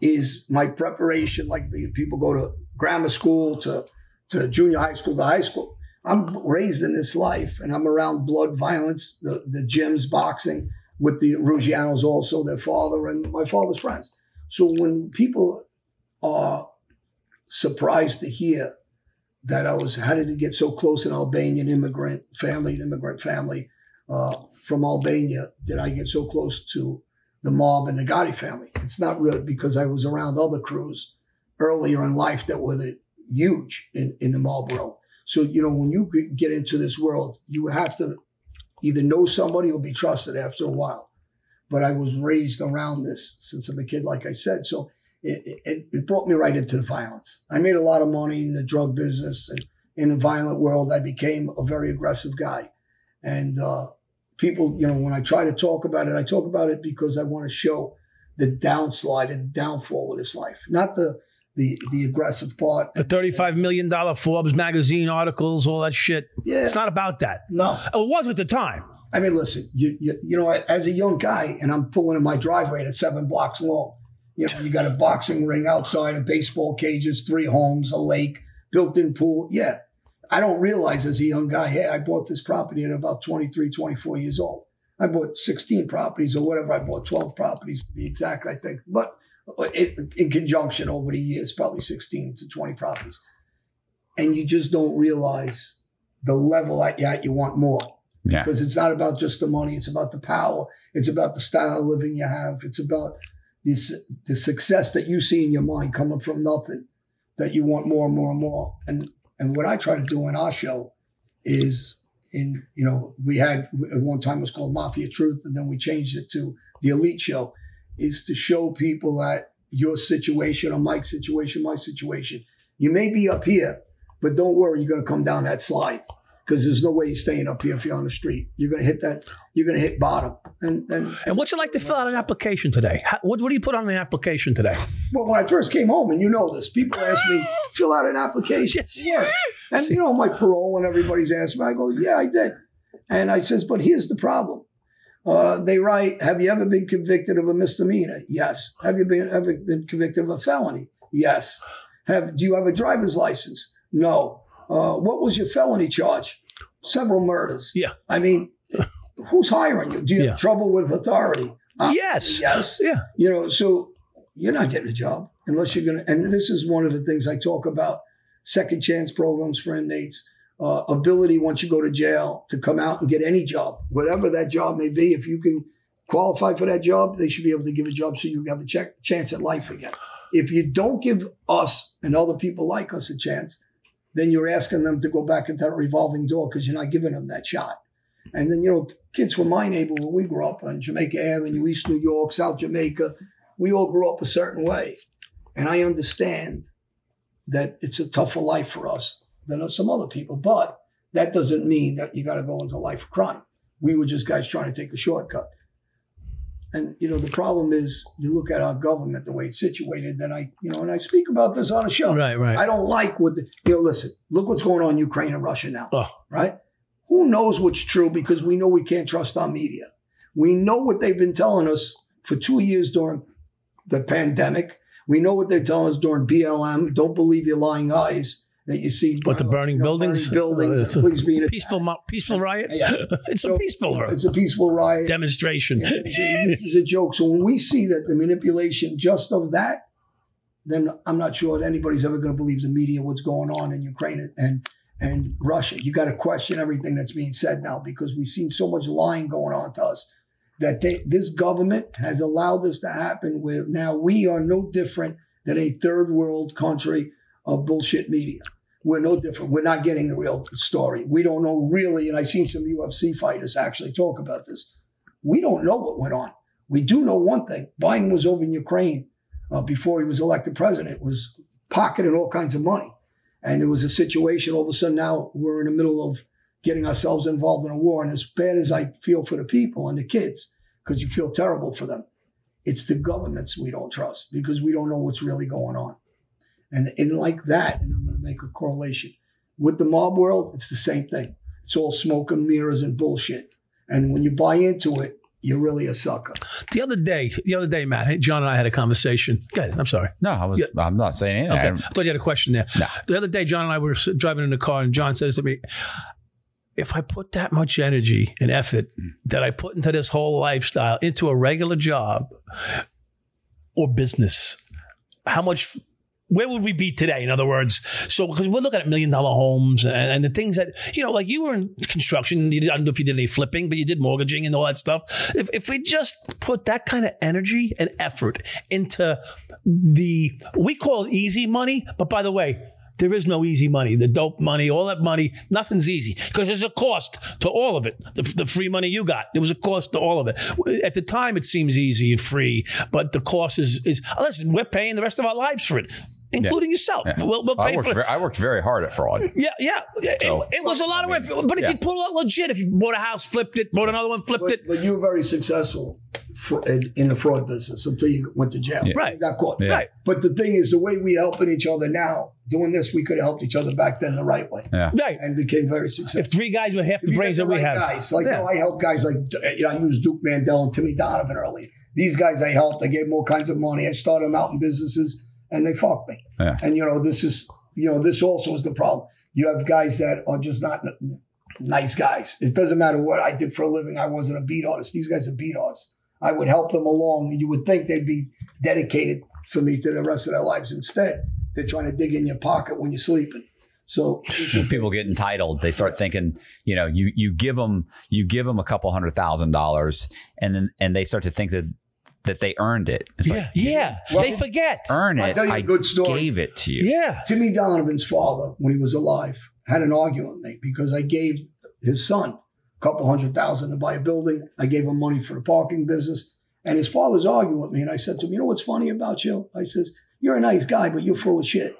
is my preparation. Like people go to grammar school, to, to junior high school, to high school. I'm raised in this life and I'm around blood violence, the, the gyms, boxing with the Ruggianos also, their father and my father's friends. So when people are surprised to hear that I was how did it get so close an Albanian immigrant family, an immigrant family uh, from Albania? Did I get so close to the mob and the Gotti family? It's not really because I was around other crews earlier in life that were the, huge in, in the mob world. So you know when you get into this world, you have to either know somebody or be trusted after a while. But I was raised around this since I'm a kid, like I said. So it, it, it brought me right into the violence. I made a lot of money in the drug business and in the violent world. I became a very aggressive guy. And uh, people, you know, when I try to talk about it, I talk about it because I want to show the downslide and downfall of this life, not the the the aggressive part. The thirty-five million dollar Forbes magazine articles, all that shit. Yeah. It's not about that. No, It was at the time. I mean, listen, you, you you know, as a young guy, and I'm pulling in my driveway that's seven blocks long. You know, you got a boxing ring outside, and baseball cages, three homes, a lake, built-in pool. Yeah, I don't realize as a young guy, hey, I bought this property at about 23, 24 years old. I bought 16 properties or whatever. I bought 12 properties to be exact, I think. But uh, in, in conjunction over the years, probably 16 to 20 properties. And you just don't realize the level at yeah, you want more. Yeah. Because it's not about just the money, it's about the power, it's about the style of living you have, it's about this, the success that you see in your mind coming from nothing that you want more and more and more. And and what I try to do in our show is in you know we had at one time it was called Mafia Truth and then we changed it to the Alite Show is to show people that your situation or Mike's situation, my situation, you may be up here, but don't worry, you're going to come down that slide because there's no way you're staying up here if you're on the street. You're going to hit that. You're going to hit bottom. And, and And what's it like to fill out an application today? How, what, what do you put on the application today? well, when I first came home, and you know this, people ask me fill out an application. Yes. Yeah. And you know my parole, and everybody's asking me. I go, yeah, I did. And I says, but here's the problem. Uh, they write, have you ever been convicted of a misdemeanor? Yes. Have you been ever been convicted of a felony? Yes. Have do you have a driver's license? No. Uh, what was your felony charge? Several murders. Yeah. I mean, who's hiring you? Do you Yeah. have trouble with authority? Uh, yes. Yes. Yeah. You know, so you're not getting a job unless you're going to. And this is one of the things I talk about second chance programs for inmates, uh, ability once you go to jail to come out and get any job, whatever that job may be. If you can qualify for that job, they should be able to give a job so you have a check, chance at life again. If you don't give us and other people like us a chance, then you're asking them to go back into that revolving door because you're not giving them that shot. And then, you know, kids from my neighborhood, we grew up on Jamaica Avenue, East New York, South Jamaica. We all grew up a certain way. And I understand that it's a tougher life for us than some other people. But that doesn't mean that you got to go into life of crime. We were just guys trying to take a shortcut. And, you know, the problem is you look at our government, the way it's situated, then I, you know, and I speak about this on a show. Right, right. I don't like what the, you know, listen, look what's going on in Ukraine and Russia now Oh, right? Who knows what's true because we know we can't trust our media. We know what they've been telling us for two years during the pandemic. We know what they're telling us during BLM. Don't believe your lying eyes that you see. what the burning you know, buildings? burning buildings. Uh, it's a please be in a peaceful, mo- peaceful riot. Yeah. it's a So, peaceful It's a peaceful riot. demonstration. this is a joke. So when we see that the manipulation just of that, then I'm not sure that anybody's ever going to believe the media what's going on in Ukraine and and Russia. You got to question everything that's being said now because we've seen so much lying going on to us that they, this government has allowed this to happen. Where now we are no different than a third world country of bullshit media. We're no different. We're not getting the real story. We don't know really. And I've seen some UFC fighters actually talk about this. We don't know what went on. We do know one thing: Biden was over in Ukraine uh, before he was elected president. Was pocketing all kinds of money, and it was a situation. All of a sudden, now we're in the middle of getting ourselves involved in a war. And as bad as I feel for the people and the kids, because you feel terrible for them, it's the governments we don't trust because we don't know what's really going on. And, and like that, and I'm going to make a correlation with the mob world, it's the same thing. It's all smoke and mirrors and bullshit. And when you buy into it, you're really a sucker. The other day, the other day, Matt, hey, John and I had a conversation. Go ahead. I'm sorry. No, I was. Yeah. I'm not saying anything. Okay. I I'm- thought you had a question there. No. The other day, John and I were driving in the car, and John says to me, if I put that much energy and effort that I put into this whole lifestyle into a regular job or business, how much where would we be today? In other words, so because we're looking at million dollar homes and, and the things that you know, like you were in construction. You did, I don't know if you did any flipping, but you did mortgaging and all that stuff. If if we just put that kind of energy and effort into the we call it easy money, but by the way. There is no easy money. The dope money, all that money, nothing's easy because there's a cost to all of it. The, the free money you got, there was a cost to all of it. At the time, it seems easy and free, but the cost is is listen. We're paying the rest of our lives for it, including yourself. We'll, we'll I worked, very, I worked very hard at fraud. yeah, yeah. It, So, it was a lot of work. But if yeah. you pull out legit, if you bought a house, flipped it, bought another one, flipped But, it, but you were very successful for, in, in the fraud business until you went to jail. Right. Got caught. Yeah. right, But the thing is, the way we helping each other now, doing this, we could have helped each other back then the right way Yeah. right. and became very successful. If three guys with half the brains that the we right have, guys, like Yeah. you know, I helped guys like uh, you know, I used Duke Mandel and Timmy Donovan early. These guys I helped. I gave them all kinds of money. I started them out in businesses, and they fucked me. Yeah. And you know, this is you know, this also is the problem. You have guys that are just not nice guys. It doesn't matter what I did for a living. I wasn't a beat artist. These guys are beat artists. I would help them along, and you would think they'd be dedicated for me to the rest of their lives. Instead, they're trying to dig in your pocket when you're sleeping. So this when is- people get entitled, they start thinking, you know, you you give them you give them a couple hundred thousand dollars, and then and they start to think that that they earned it. It's yeah, like yeah, Well, they forget. earn it. I'll tell you a I good story. gave it to you. Yeah, Timmy Donovan's father, when he was alive, had an argument with me because I gave his son a couple hundred thousand to buy a building. I gave him money for the parking business. And his father's arguing with me. And I said to him, You know what's funny about you? I says, You're a nice guy, but you're full of shit.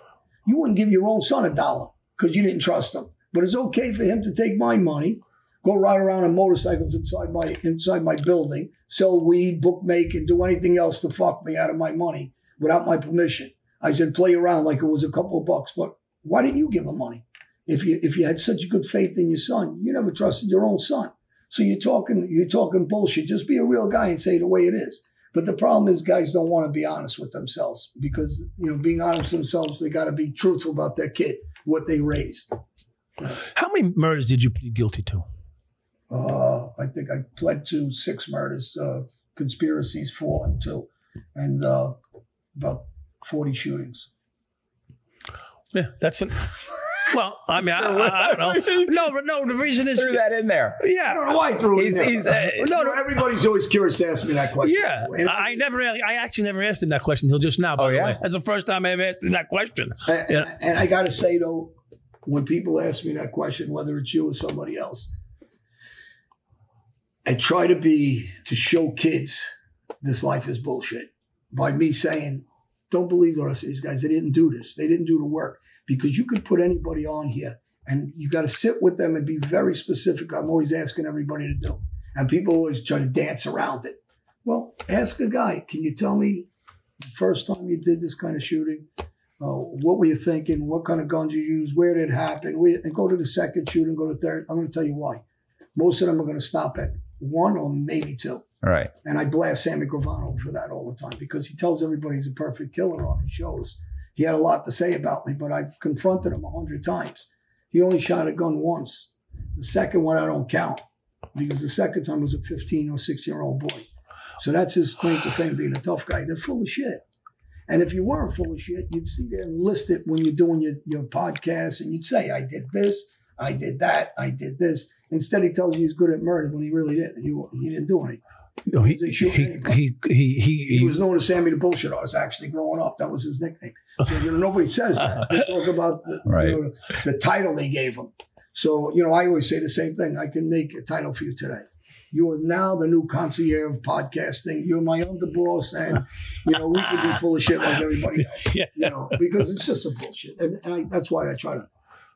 You wouldn't give your own son a dollar because you didn't trust him. But it's okay for him to take my money, go ride around on motorcycles inside my inside my building, sell weed, bookmake, and do anything else to fuck me out of my money without my permission. I said, play around like it was a couple of bucks, but why didn't you give him money? If you if you had such good faith in your son, you never trusted your own son. So you're talking you're talking bullshit. Just be a real guy and say the way it is. But the problem is guys don't want to be honest with themselves because you know being honest with themselves, they got to be truthful about their kid, what they raised. how many murders did you plead guilty to? Uh, I think I pled to six murders, uh, conspiracies four and two, and uh, about forty shootings. Yeah, that's an. Well, I mean, I, I, I don't know. No, no. The reason is, Threw that in there. Yeah, I don't know why I threw it in He's- there. he's, uh, no, no, everybody's always curious to ask me that question. yeah. And I, I never, really- I actually never asked him that question until just now. By Oh, the yeah? way, that's the first time I ever asked him that question. And, Yeah. and I got to say though, when people ask me that question, whether it's you or somebody else, I try to be to show kids this life is bullshit by me saying, "Don't believe the rest of these guys. They didn't do this. They didn't do the work." Because you could put anybody on here, and you got to sit with them and be very specific. I'm always asking everybody to do, and people always try to dance around it. Well, ask a guy. Can you tell me the first time you did this kind of shooting? Uh, what were you thinking? What kind of guns you used? Where did it happen? And go to the second shooting, go to third. I'm going to tell you why. Most of them are going to stop at one or maybe two. Right. And I blast Sammy Gravano for that all the time because he tells everybody he's a perfect killer on his shows. He had a lot to say about me, but I've confronted him a hundred times. He only shot a gun once. The second one I don't count because the second time was a 15 or 16 year old boy. So that's his claim to fame being a tough guy. They're full of shit. And if you weren't full of shit, you'd see there and list it when you're doing your, your podcast and you'd say, I did this, I did that, I did this. Instead, he tells you he's good at murder when he really didn't. He, he didn't do anything. No, he, he, he, he, he, he, He was known as Sammy the Bullshit Artist, actually, growing up. That was his nickname. So, you know, nobody says that. They talk about the, Right. you know, the title they gave him. So, you know, I always say the same thing. I can make a title for you today. You are now the new concierge of podcasting. You're my underboss, and you know we can be full of shit like everybody else. Yeah. You know, because it's just a bullshit, and, and I, that's why I try to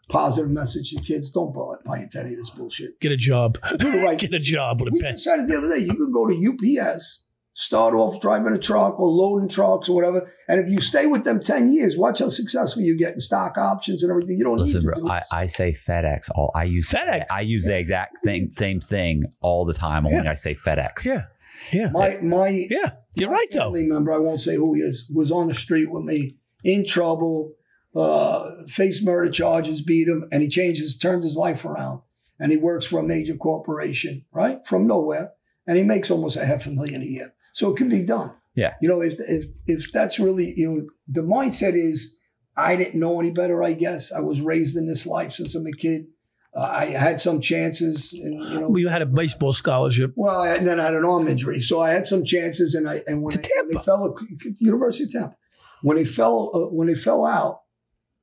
positive message to kids: don't buy, buy into any of this bullshit. get a job. Do the right Get a job with a we pen. decided the other day you could go to UPS, start off driving a truck or loading trucks or whatever, and if you stay with them ten years, watch how successful you get in stock options and everything. You don't Listen, need to bro, do I. I say FedEx. All I use FedEx. I use the exact thing, same thing all the time. Only I say FedEx. Yeah, yeah, my my yeah. You're my right though. family member, I won't say who he is, was on the street with me in trouble, uh, faced murder charges, beat him, and he changes, turns his life around, and he works for a major corporation, right from nowhere, and he makes almost a half a million a year. So it can be done. Yeah. You know, if if if that's really you know the mindset is I didn't know any better. I guess I was raised in this life since I'm a kid. Uh, I had some chances, and you know, Well, you had a baseball scholarship. well, I, then I had an arm injury, so I had some chances, and I and when, I, when they fell University of Tampa, when they fell uh, when they fell out,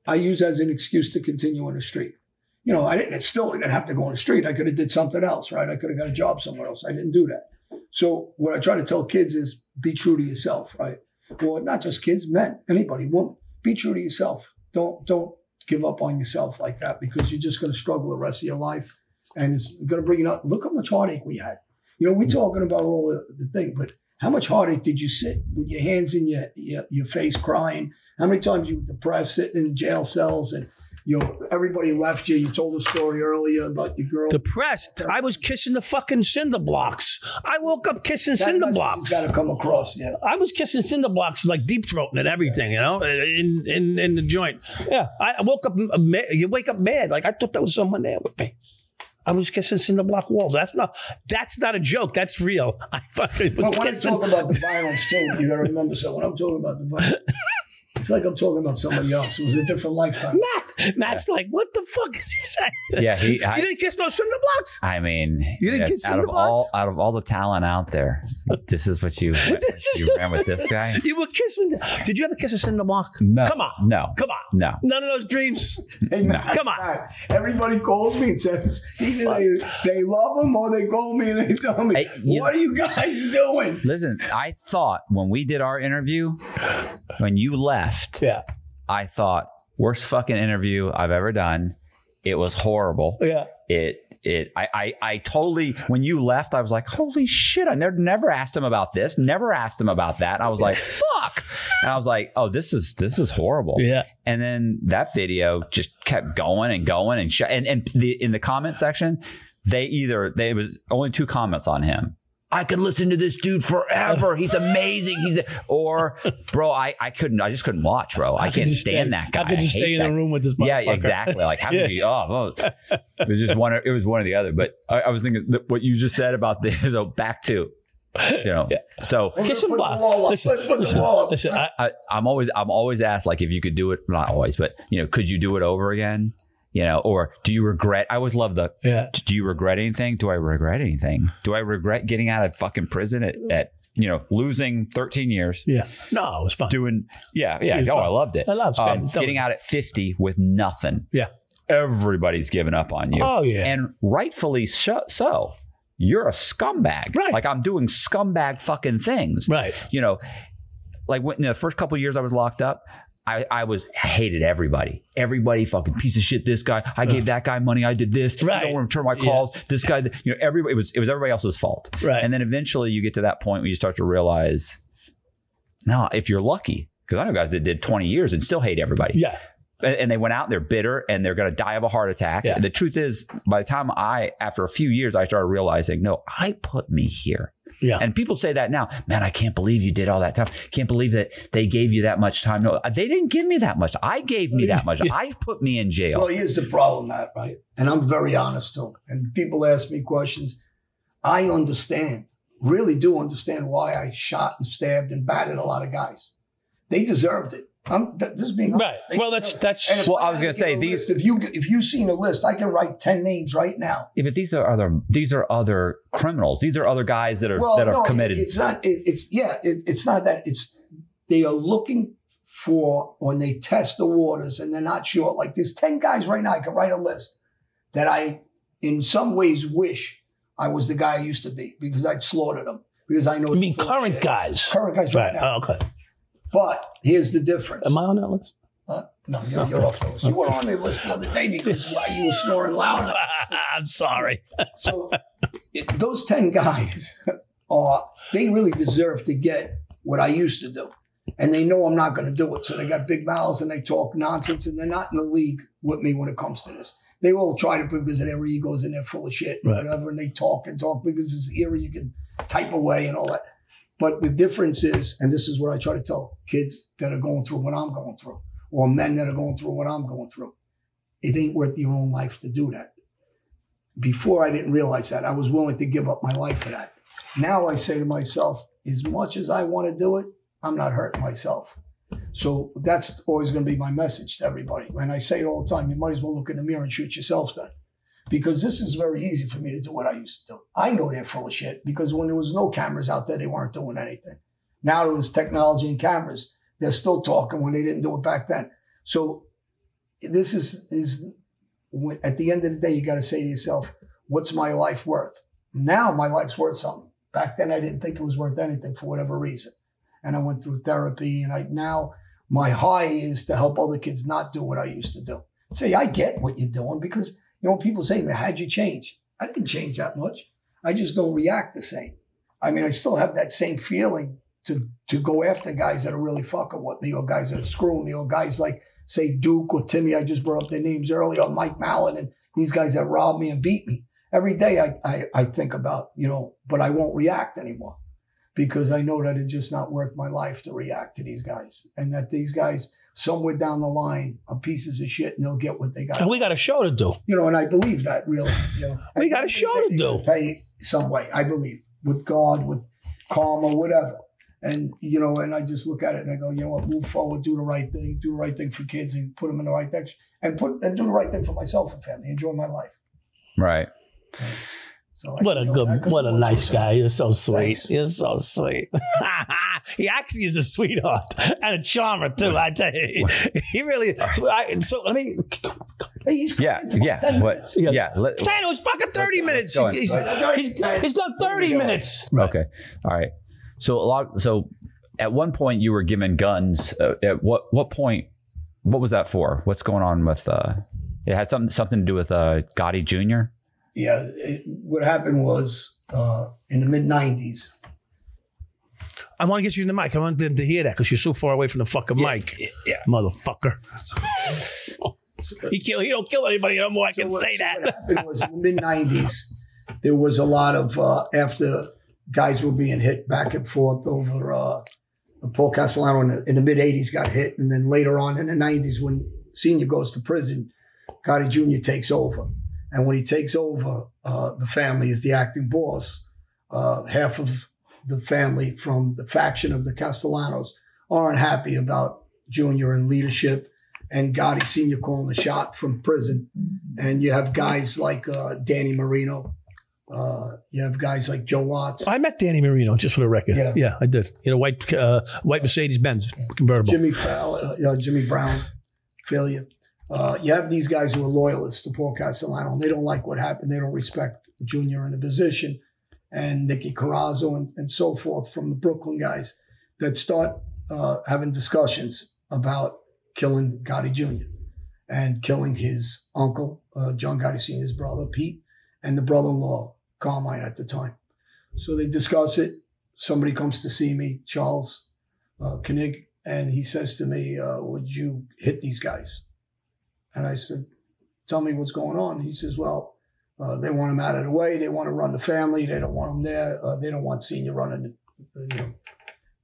I use as an excuse to continue on the street. You know, I didn't it still didn't have to go on the street. I could have did something else, right? I could have got a job somewhere else. I didn't do that. So what I try to tell kids is be true to yourself, right? Well, not just kids, men, anybody, woman, be true to yourself. Don't don't give up on yourself like that because you're just going to struggle the rest of your life, and it's going to bring you up. Look how much heartache we had. You know, we're talking about all the, the thing, but how much heartache did you sit with your hands in your, your your face crying? How many times you were depressed, sitting in jail cells, and you know everybody left you? You told a story earlier about your girl. Depressed. I was kissing the fucking cinder blocks. I woke up kissing cinder blocks. Got to come across, yeah. I was kissing cinder blocks, like deep throating and everything, you know, in in in the joint. Yeah, I woke up. You wake up mad, like I thought there was someone there with me. I was kissing cinder block walls. That's not. That's not a joke. That's real. I fucking was But when I talk about the violence too, you got to remember. So when I'm talking about the violence, it's like I'm talking about somebody else. It was a different lifetime. Matt, Matt's like, what the fuck is he saying? Yeah, he. you didn't kiss no cinder blocks. I mean, You didn't yeah, get out of cinder all out of all the talent out there, this is what you you ran with this guy. You were kissing. Did you ever kiss a cinder block? No, Come on. no, Come on. no. None of those dreams. Hey, Matt, Come on. Matt, Everybody calls me and says either they, they love him or they call me and they tell me, Hey, you- "What are you guys doing?" Listen, I thought when we did our interview, when you left, Yeah. I thought worst fucking interview I've ever done. It was horrible. Yeah. It it I, I I totally when you left, I was like, holy shit! I never never asked him about this, never asked him about that. And I was like, fuck. And I was like, oh, this is this is horrible. Yeah. And then that video just kept going and going and sh- and and the in the comment section, they either they was only two comments on him. I could listen to this dude forever. He's amazing. He's a, or bro, I, I couldn't. I just couldn't watch, bro. I, could can't stand stay- that guy. I could just I stay hate in the room with this yeah, exactly. Like how Yeah. could you? Oh, well, it was just one. It was one or the other. But I, I was thinking that what you just said about the so back to, you know. Yeah. So Kiss him the block. wall up. Listen, Let's put the listen, listen, I, I, I'm always I'm always asked like if you could do it. Not always, but you know, could you do it over again? You know, or do you regret? I always love the. yeah. Do you regret anything? Do I regret anything? Do I regret getting out of fucking prison at, at you know losing 13 years? Yeah. No, it was fun. doing yeah yeah oh fun. i loved it I love um, getting out at 50 with nothing Yeah. everybody's giving up on you Oh, yeah. and rightfully so, so you're a scumbag Right. like i'm doing scumbag fucking things Right. you know like when in the first couple of years i was locked up I, I was hated everybody. Everybody fucking piece of shit. This guy, I gave that guy money. I did this. I don't want to return my Yeah. calls. This guy, you know, everybody. It was it was everybody else's fault. Right. And then eventually you get to that point where you start to realize, no, if you're lucky, because I know guys that did 20 years and still hate everybody. Yeah. And and they went out and they're bitter and they're going to die of a heart attack. Yeah. The truth is, by the time I, after a few years, I started realizing, no, I put me here. Yeah. And people say that now, man, I can't believe you did all that time. Can't believe that they gave you that much time. No, uh, they didn't give me that much. I gave me that much. I put me in jail. Well, here's the problem, Matt, right? And I'm very honest too. And people ask me questions. I understand, really do understand why I shot and stabbed and batted a lot of guys. They deserved it. I'm th- this is being Right. They Well, that's deserved that's And Well, I was gonna say, these- list, If you if you've seen a list, I can write ten names right now. Yeah, but these are other these are other criminals. These are other guys that are that are no, committed. It's not. It, it's yeah. It, it's not that. It's they are looking for when they test the waters and they're not sure. Like there's ten guys right now. I can write a list that I, in some ways, wish I was the guy I used to be because I'd slaughtered them because I know. You mean current bullshit. guys. Current guys right, Right. now. Oh, okay. But here's the difference. Am I on that list? Uh, no, you're, you're off the list. You were on the list the other day because why you were snoring loud. I'm sorry. So it, those 10 guys are, they really deserve to get what I used to do. And they know I'm not going to do it. So they got big mouths and they talk nonsense and they're not in the league with me when it comes to this. They all try to because of their egos and they're full of shit and Right. whatever. And they talk and talk because it's era you can type away and all that. But the difference is, and this is what I try to tell kids that are going through what I'm going through, or men that are going through what I'm going through. It ain't worth your own life to do that. Before I didn't realize that. I was willing to give up my life for that. Now I say to myself, as much as I want to do it, I'm not hurting myself. So that's always going to be my message to everybody. And I say it all the time: you might as well look in the mirror and shoot yourself then, because this is very easy for me to do what I used to do. I know they're full of shit because when there was no cameras out there, they weren't doing anything. Now there was technology and cameras. They're still talking when they didn't do it back then. So this is is at the end of the day, you got to say to yourself, "What's my life worth?" Now my life's worth something. Back then, I didn't think it was worth anything for whatever reason, and I went through therapy. And I now my high is to help other kids not do what I used to do. Say, I get what you're doing because you know people say "How'd you change?" I didn't change that much. I just don't react the same. I mean, I still have that same feeling to to go after guys that are really fucking with me, or guys that are screwing me, or guys like say Duke or Timmy. I just brought up their names earlier, or Mike Mallon, and these guys that robbed me and beat me. Every day I, I, I think about, you know, but I won't react anymore because I know that it's just not worth my life to react to these guys. And that these guys, somewhere down the line, are pieces of shit and they'll get what they got. And we got a show to do. You know, and I believe that really. You know, We got a show to do. Pay some way, I believe, with God, with karma, whatever. And you know, and I just look at it and I go, you know what, move forward, do the right thing, do the right thing for kids, and put them in the right direction, and put and do the right thing for myself and family, enjoy my life. Right. So I What a feel- I good, what a nice guy. You're so sweet. Thanks. You're so sweet. he actually is a sweetheart and a charmer too. I tell you, he really. So, I, so I mean, some- Hey, he's Yeah. coming Yeah. 10 What? Yeah. Yeah. let- Stan, it was fucking thirty minutes. go. He's, Right. he's, he's got thirty Go. minutes. Okay. All right. So a lot. So at one point you were given guns. Uh, at what what point? What was that for? What's going on with? Uh, it had something something to do with uh, Gotti Jr. Yeah, it, what happened was uh, in the mid '90s. I want to get you in the mic. I want them to hear that because you're so far away from the fucking mic, Yeah. motherfucker. he kill. He don't kill anybody no more. I can So what- say so that. What happened was in the mid '90s, there was a lot of uh, after guys were being hit back and forth over. Uh, Paul Castellano in the, in the mid '80s got hit, and then later on in the '90s, when Senior goes to prison, Gotti Jr. takes over, and when he takes over, uh, the family is the acting boss. Uh, half of the family from the faction of the Castellanos aren't happy about Junior and leadership and Gotti Senior calling the shot from prison. And you have guys like uh, Danny Marino. Uh, you have guys like Joe Watts, I met Danny Marino just for the record. Yeah. Yeah, I did. You know, white uh, white Mercedes Benz convertible. Jimmy uh, uh, Jimmy Brown, Failla. Uh, you have these guys who are loyalists to Paul Castellano. And They don't like what happened. They don't respect Junior in the position, and Nicky Corozzo and, and so forth from the Brooklyn guys that start uh, having discussions about killing Gotti Jr. and killing his uncle, uh, John Gotti Sr.'s brother, Pete, and the brother-in-law, Carmine, at the time. So they discuss it. Somebody comes to see me, Charles uh, Koenig, and he says to me, uh, "Would you hit these guys?" And I said, "Tell me what's going on." He says, "Well, uh, they want him out of the way. They want to run the family. They don't want him there. Uh, they don't want Senior running the, you know,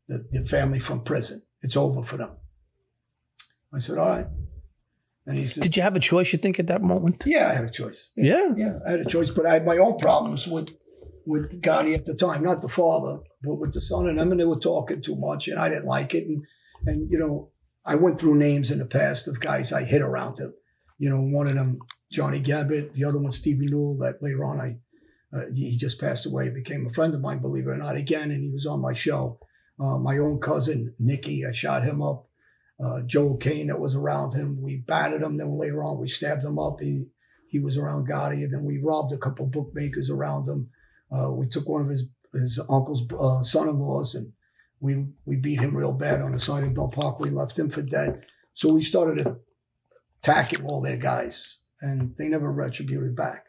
the, the family from prison. It's over for them." I said, "All right." And he said, Did you have a choice? You think at that moment? "Yeah, I had a choice. Yeah. Yeah, I had a choice, but I had my own problems with with Gotti at the time, not the father, but with the son and them, and they were talking too much, and I didn't like it. And and you know, I went through names in the past of guys I hit around him. You know, one of them Johnny Gabbett, the other one Stevie Newell. That later on, I uh, he just passed away, became a friend of mine, believe it or not, again, and he was on my show. Uh, my own cousin Nicky, I shot him up. Uh, Joe Kane that was around him, we batted him. Then later on, we stabbed him up. He he was around Gotti, and then we robbed a couple bookmakers around him. Uh, we took one of his his uncle's uh, son-in-laws, and we we beat him real bad on the side of Bell Park. We left him for dead. So we started attacking all their guys, and they never retributed back.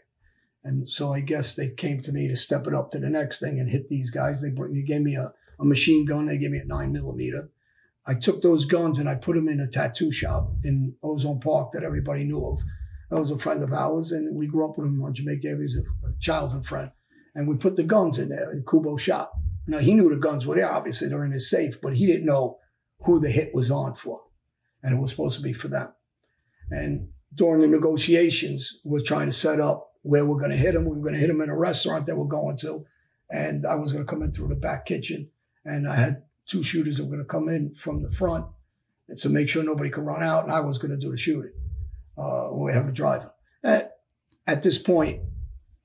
And so I guess they came to me to step it up to the next thing and hit these guys. They, brought, they gave me a, a machine gun. They gave me a nine millimeter. I took those guns and I put them in a tattoo shop in Ozone Park that everybody knew of. That was a friend of ours, and we grew up with him on Jamaica. He was a, childhood friend. And we put the guns in there in Kubo's shop. Now, he knew the guns were there. Obviously, they're in his safe, but he didn't know who the hit was on for. And it was supposed to be for them. And during the negotiations, we're trying to set up where we're going to hit. We were going to hit them in a restaurant that we're going to. And I was going to come in through the back kitchen. And I had two shooters that were going to come in from the front and to make sure nobody could run out, and I was going to do the shooting uh, when we have a driver. At, at this point,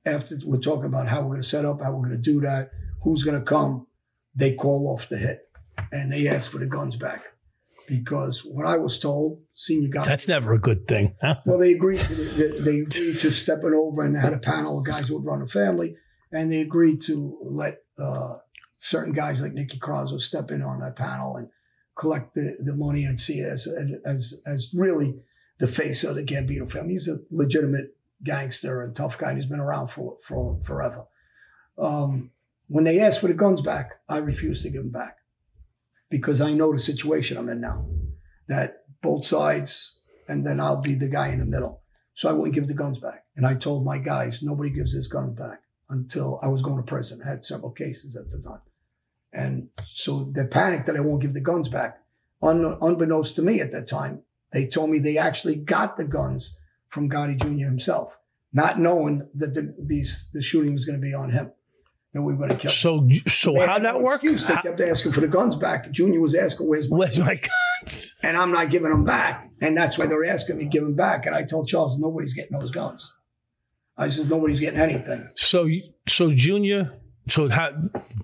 after we're talking about how we're going to set up, how we're going to do that, who's going to come, they call off the hit and they ask for the guns back because what I was told, senior guy. That's never a good thing. Huh? Well, they agreed to they, they agreed to stepping over, and they had a panel of guys who would run a family, and they agreed to let uh, certain guys like Nicky Corozzo step in on that panel and collect the, the money and see as as as really the face of the Gambino family. He's a legitimate gangster and tough guy. and He's been around for for forever. Um, when they asked for the guns back, I refused to give them back because I know the situation I'm in now. That both sides, and then I'll be the guy in the middle. So I wouldn't give the guns back. And I told my guys, nobody gives his guns back until I was going to prison. I had several cases at the time. And so they panicked that I won't give the guns back. Un- unbeknownst to me at that time, they told me they actually got the guns from Gotti Jr. himself, not knowing that the, these the shooting was going to be on him. And we would have killed. So, so They how'd that no work? excuse. They How- kept asking for the guns back. Junior was asking, "Where's my?" Where's my guns? And I'm not giving them back. And that's why they're asking me to give them back. And I told Charles, nobody's getting those guns. I says nobody's getting anything. So, so Junior, so how?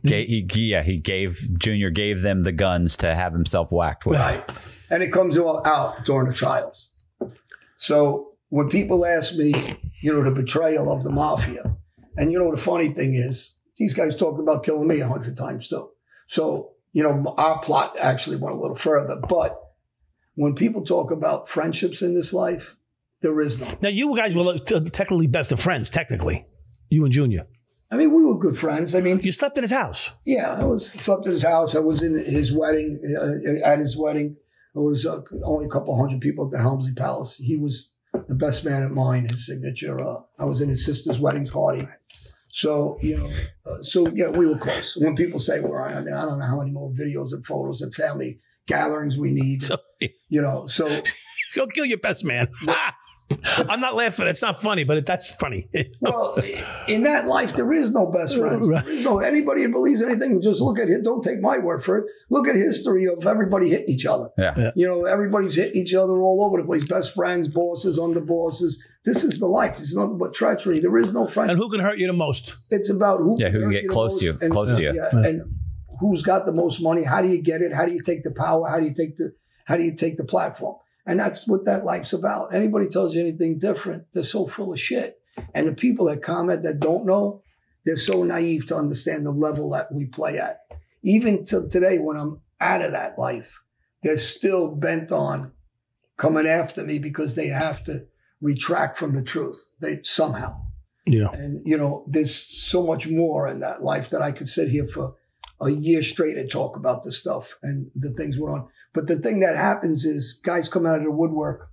Ga- he, yeah, he gave Junior gave them the guns to have himself whacked with. Right. And it comes all out during the trials. So when people ask me, you know, the betrayal of the mafia, and you know, what the funny thing is, these guys talk about killing me a hundred times too. So, you know, our plot actually went a little further. But when people talk about friendships in this life, there is none. Now, you guys were technically best of friends. Technically, you and Junior. I mean, we were good friends. I mean, You slept at his house. Yeah, I was slept at his house. I was in his wedding. Uh, at his wedding, there was uh, only a couple hundred people at the Helmsley Palace. He was the best man at mine. His signature. Uh, I was in his sister's wedding party. So you know, uh, so yeah, we were close. When people say we're on, I mean, I don't know how many more videos and photos and family gatherings we need. So, You know, so go kill your best man. I'm not laughing. It's not funny, but it, that's funny. well, in that life, there is no best friends. Right. No anybody who believes anything. Just look at it. Don't take my word for it. Look at history of everybody hitting each other. Yeah. You know, everybody's hitting each other all over the place. Best friends, bosses, underbosses. This is the life. It's nothing but treachery. There is no friend. and who can hurt you the most? It's about who. Yeah, who can hurt get the close to you, and- close to you. Yeah, and who's got the most money? How do you get it? How do you take the power? How do you take the How do you take the platform? And that's what that life's about. Anybody tells you anything different, they're so full of shit. And the people that comment that don't know, they're so naive to understand the level that we play at. Even till today, when I'm out of that life, they're still bent on coming after me because they have to retract from the truth. They somehow. Yeah. And you know, there's so much more in that life that I could sit here for a year straight and talk about this stuff and the things we're on. But the thing that happens is guys come out of the woodwork,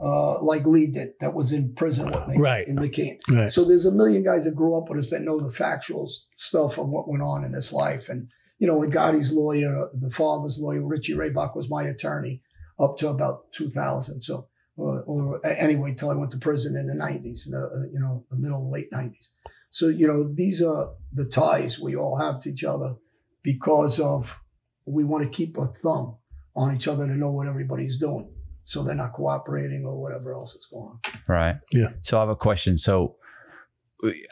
uh, like Lee did, that was in prison with me Right. in McKean. Right. So there's a million guys that grew up with us that know the factual stuff of what went on in his life. And, you know, Gotti's lawyer, the father's lawyer, Richie Rehbock was my attorney up to about 2000. So, or, or anyway, till I went to prison in the 90s, the, uh, you know, the middle, late 90s. So, you know, these are the ties we all have to each other because of we want to keep a thumb on each other to know what everybody's doing. So they're not cooperating or whatever else is going on. Right. Yeah. So I have a question. So,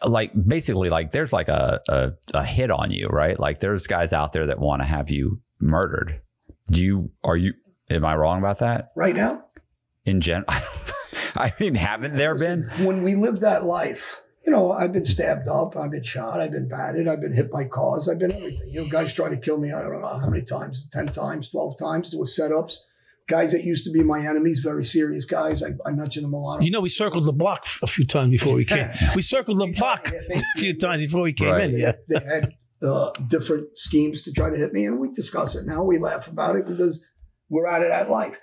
like, basically, like, there's like a, a, a hit on you, right? Like, there's guys out there that want to have you murdered. Do you, are you, am I wrong about that Right now, in general? I mean, haven't there been? when we live that life, you know, I've been stabbed up, I've been shot, I've been batted, I've been hit by cars, I've been everything. You know, guys try to kill me, I don't know how many times, 10 times, 12 times. There were setups. Guys that used to be my enemies, very serious guys. I, I mentioned them a lot. You know, we circled the block a few times before we came. We circled the block a few times before we came Right. in. Yeah. they had uh, different schemes to try to hit me, and we discuss it now. We laugh about it because we're out of that life.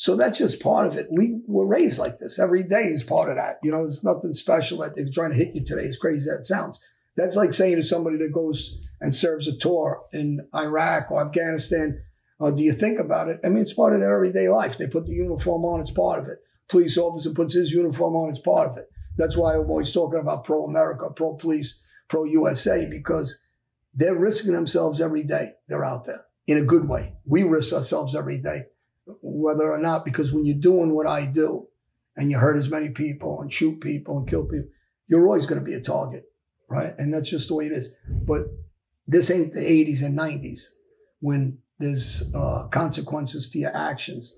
So that's just part of it. We were raised like this. Every day is part of that. You know, it's nothing special that they're trying to hit you today, as crazy as that sounds. That's like saying to somebody that goes and serves a tour in Iraq or Afghanistan, uh, do you think about it? I mean, it's part of their everyday life. They put the uniform on, it's part of it. Police officer puts his uniform on, it's part of it. That's why I'm always talking about pro America, pro police, pro USA, because they're risking themselves every day. They're out there in a good way. We risk ourselves every day whether or not, because when you're doing what I do and you hurt as many people and shoot people and kill people, you're always going to be a target, right? And that's just the way it is. But this ain't the 80s and 90s when there's uh, consequences to your actions.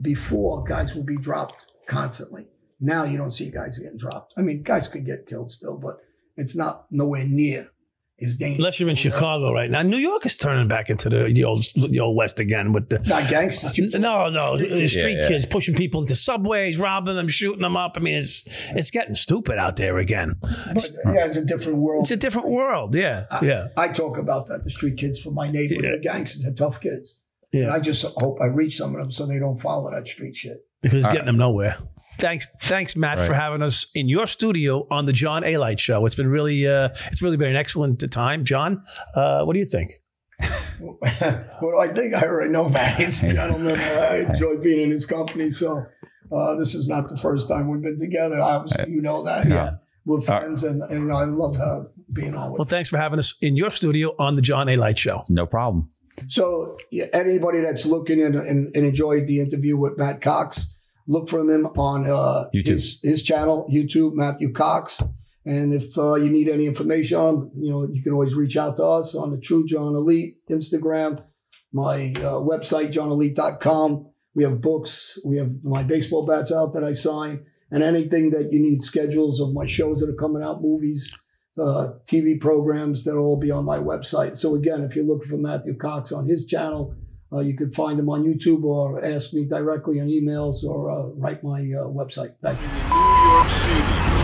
Before, guys will be dropped constantly. Now you don't see guys getting dropped. I mean, guys could get killed still, but it's not nowhere near as dangerous. Unless you're in Chicago right now. New York is turning back into the, the old the old West again with the Not gangsters. You- no, no, the street Yeah, yeah. kids pushing people into subways, robbing them, shooting them up. I mean, it's it's getting stupid out there again. But, yeah, it's a different world. It's a different world. Yeah, yeah, I talk about that. The street kids from my neighborhood, Yeah. the gangsters are tough kids. And yeah. I just hope I reach some of them so they don't follow that street shit. Because it's getting them nowhere. Thanks, thanks, Matt, for having us in your studio on the John Alite Show. It's been really, uh, it's really been an excellent time, John. Uh, what do you think? what do I think? I already know Matt. He's a gentleman. I enjoy being in his company. So uh, this is not the first time we've been together. Obviously, you know that. Yeah. We're friends, and, and I love uh, being on with Well, thanks for having us in your studio on the John Alite Show. No problem. So, yeah, anybody that's looking and, and, and enjoyed the interview with Matt Cox, look for him on uh, his his channel, YouTube, Matthew Cox. And if uh, you need any information, on, you know, you can always reach out to us on the True John Alite Instagram, my uh, website, johnalite.com. We have books. We have my baseball bats out that I sign, and anything that you need schedules of my shows that are coming out, movies, uh, TV programs that'll all be on my website. So again, if you're looking for Matthew Cox on his channel, uh, you can find them on YouTube or ask me directly on emails or uh, write my uh, website. Thank you.